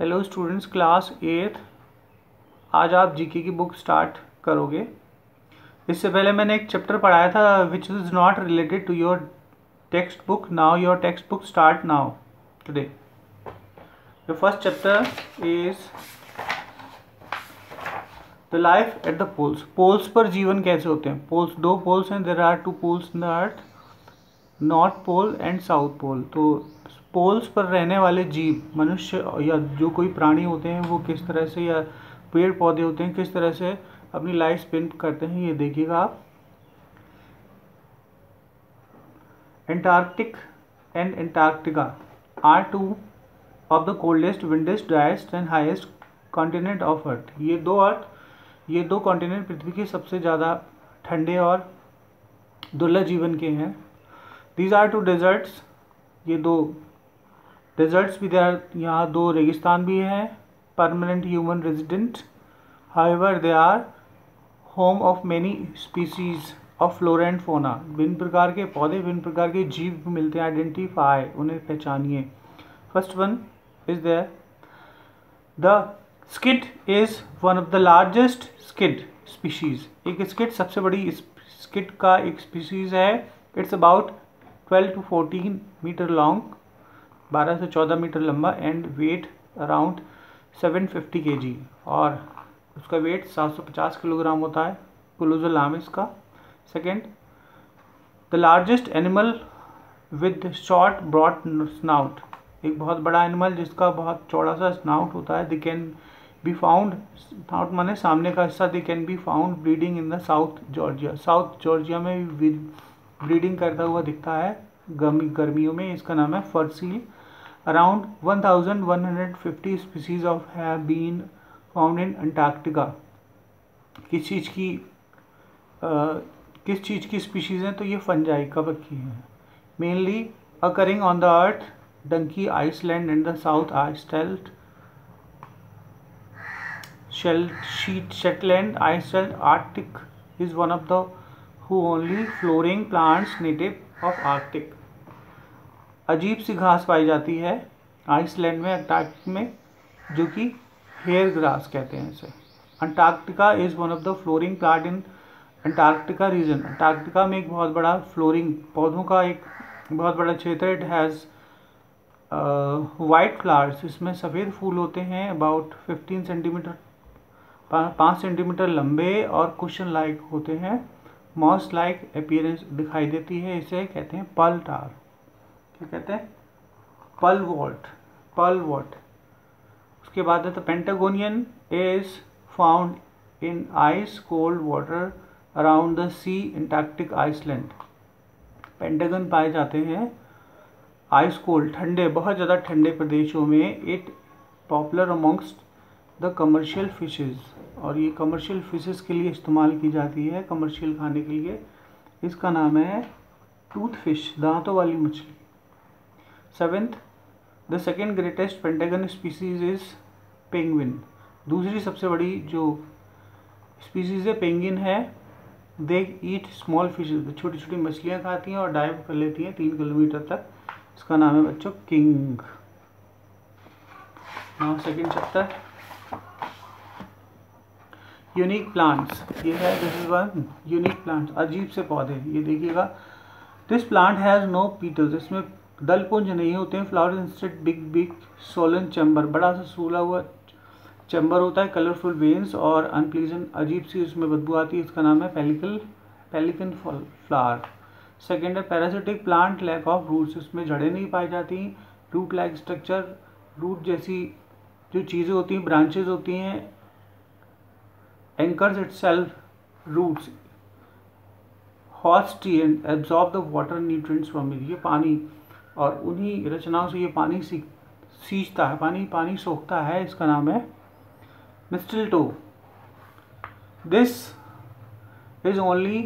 Hello students class eight आज आप GK की बुक स्टार्ट करोगे। इससे पहले मैंने एक चैप्टर पढ़ाया था which is not related to your text book now your text book start now today the first chapter is the life at the poles poles पर जीवन कैसे होते हैं? पोल्स दो पोल्स हैं. There are two poles in the earth north pole and south pole. तो poles पर रहने वाले जीव, मनुष्य या जो कोई प्राणी होते हैं, वो किस तरह से या पेड़ पौधे होते हैं, किस तरह से अपनी लाइफ स्पेंड करते हैं, ये देखिएगा आप। Antarctic and Antarctica are two of the coldest windiest driest and highest continent of earth ये दो अर्थ ये दो कॉन्टिनेंट पृथ्वी के सबसे ज़्यादा ठंडे और दुर्लभ जीवन के हैं। दीज आर टू डेजर्ट्स ये दो डेजर्ट्स भी देर यहाँ दो रेगिस्तान भी हैं permanent human resident however they are home of many species of flora and fauna भिन्न प्रकार के पौधे, भिन्न प्रकार के जीव मिलते हैं आइडेंटिफाई उन्हें पहचानिए। First one is there the squid is one of the largest squid species एक स्किड सबसे बड़ी स्किड का एक स्पीशीज है. It's about 12 to 14 metre long 12 से 14 मीटर लंबा एंड वेट अराउंड 750 केजी और उसका वेट 750 किलोग्राम होता है क्लोजल नाम इसका। Second the largest animal with short broad snout एक बहुत बड़ा एनिमल जिसका बहुत चौड़ा सा स्नाउट होता है they can be found snout माने सामने का हिस्सा they can be found breeding in the South Georgia South Georgia में ब्रीडिंग करता हुआ दिखता है गर्मी गर्मियों में इसका नाम है fur seal around 1150 species of have been found in Antarctica किस चीज़ की आ, किस चीज़ की स्पीशीज़ हैं? तो ये फंजाई की हैं। Mainly occurring on the earth Dundee island and the south आइसटेल्ट shell sheet Shetland आइसटेल्ट Arctic is one of the who only flowering plants native of Arctic. अजीब सी घास पाई जाती है आइसलैंड में, अंटार्कटिक में, जो कि हेयर ग्रास कहते हैं इसे। Antarctica is one of the flowering plant in Antarctica region Antarctica में एक बहुत बड़ा फ्लोरिंग पौधों का एक बहुत बड़ा क्षेत्र इट हैज़ वाइट फ्लावर्स इसमें सफ़ेद फूल होते हैं अबाउट 15 सेंटीमीटर पाँच सेंटीमीटर लंबे और कुशन लाइक होते हैं। मॉस लाइक अपीयरेंस दिखाई देती है, इसे कहते हैं पल टार क्या कहते हैं? पल वॉल्ट पल वॉट उसके बाद है तो Patagonian is found in ice cold water around the sea Antarctic island Patagonian पाए जाते हैं आइस कोल्ड ठंडे, बहुत ज़्यादा ठंडे प्रदेशों में। It popular amongst the commercial fishes. और ये कमर्शियल फिशेस के लिए इस्तेमाल की जाती है, कमर्शियल खाने के लिए। इसका नाम है टूथ फ़िश दांतों वाली मछली। Seventh, the second greatest penguin species is penguin दूसरी सबसे बड़ी जो स्पीसीज है पेंगिन है दे ईट स्मॉल फिशेज छोटी छोटी मछलियाँ खाती हैं और डाइव कर लेती हैं तीन किलोमीटर तक। इसका नाम है बच्चों king. Second chapter unique plants ये है this is one unique plants अजीब से पौधे ये देखिएगा this plant has no petals इसमें दल पुंज नहीं होते हैं flower instead big big swollen chamber बड़ा सा सूला हुआ चैम्बर होता है कलरफुल वेन्स और अनप्लीजेंट अजीब सी उसमें बदबू आती है इसका नाम है पेलिकल पेलिकन फ्लावर सेकेंड है parasitic plant lack of roots इसमें जड़ें नहीं पाई जाती रूट लाइक स्ट्रक्चर रूट जैसी जो चीज़ें होती हैं ब्रांचेज होती हैं anchors itself, roots and absorb the water nutrients from it. ये पानी और उन्हीं रचनाओं से ये पानी सींचता है, पानी पानी सोखता है, इसका नाम है mistletoe. This is only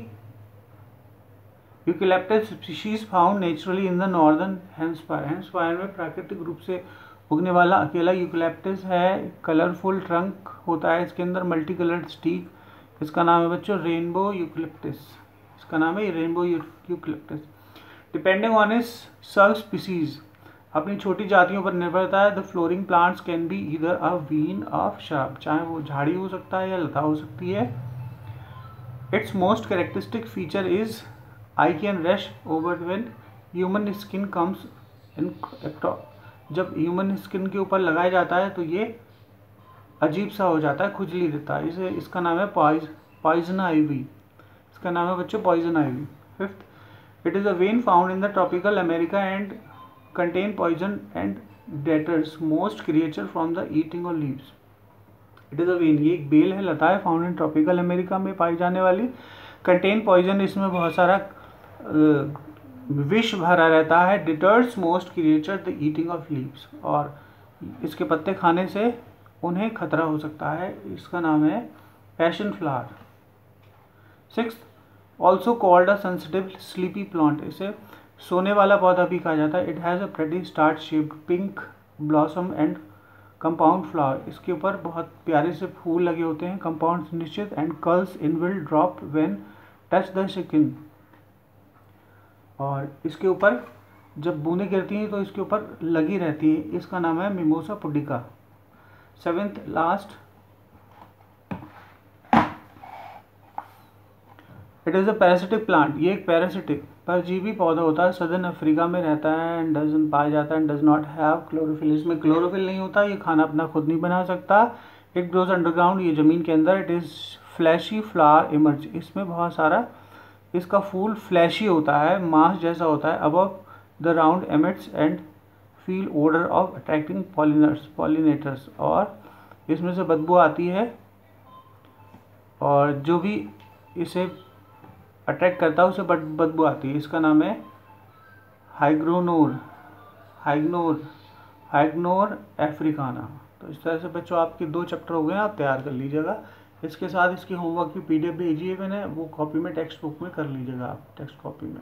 eucalyptus species found naturally in the northern hemisphere hemisphere में प्राकृतिक रूप से उगने वाला अकेला यूकलेप्टिस है कलरफुल ट्रंक होता है, इसके अंदर मल्टी कलर्ड स्टीक इसका नाम है बच्चों रेनबो यूकलिप्टिस इसका नाम है रेनबो यूकलिप्टिस डिपेंडिंग ऑन इस सब स्पीसीज अपनी छोटी जातियों पर निर्भरता है the flowering plants can be either a vine of sharp चाहे वो झाड़ी हो सकता है या लता हो सकती है। It's most characteristic feature is I can rush over when human skin comes in जब ह्यूमन स्किन के ऊपर लगाया जाता है तो ये अजीब सा हो जाता है, खुजली देता है। इसे, इसका नाम है पॉइज पॉइजन आईवी इसका नाम है बच्चों poison ivy fifth it is a vine found in the tropical America and contain poison and deters most creature from the eating और leaves it is a vine ये एक बेल है, लता है found in tropical America में पाई जाने वाली। Contain poison इसमें बहुत सारा विष भरा रहता है deters most creature the eating of leaves और इसके पत्ते खाने से उन्हें खतरा हो सकता है। इसका नाम है passion flower six also called a sensitive sleepy plant इसे सोने वाला पौधा भी कहा जाता है। It has a pretty star shaped pink blossom and compound flower इसके ऊपर बहुत प्यारे से फूल लगे होते हैं। कंपाउंड निश्चित and curls in will drop when touch the skin और इसके ऊपर जब बूंदें गिरती हैं तो इसके ऊपर लगी रहती है। इसका नाम है mimosa pudica seventh last it is a parasitic plant ये एक पैरासिटिक परजीवी पौधा होता है। सदर्न अफ्रीका में रहता है एंड डजन पाया जाता है and does not have chlorophyll इसमें क्लोरोफिल नहीं होता। ये खाना अपना खुद नहीं बना सकता। इट ग्रोज अंडरग्राउंड ये ज़मीन के अंदर। It is fleshy flower emerge इसमें बहुत सारा इसका फूल फ्लैशी होता है, मास जैसा होता है। Above the ground emits and foul odour of attracting पॉलिनर्स pollinators और इसमें से बदबू आती है और जो भी इसे अट्रैक्ट करता है, उसे बदबू आती है। इसका नाम है हाइग्रोनोर हाइग्नोर हाइग्नोर एफ्रिकाना तो इस तरह से बच्चों, आपके दो चैप्टर हो गए आप तैयार कर लीजिएगा। इसके साथ इसकी होमवर्क की पीडीएफ भेजिए, मैंने वो कॉपी में टेक्स्ट बुक में कर लीजिएगा आप टेक्स्ट कॉपी में।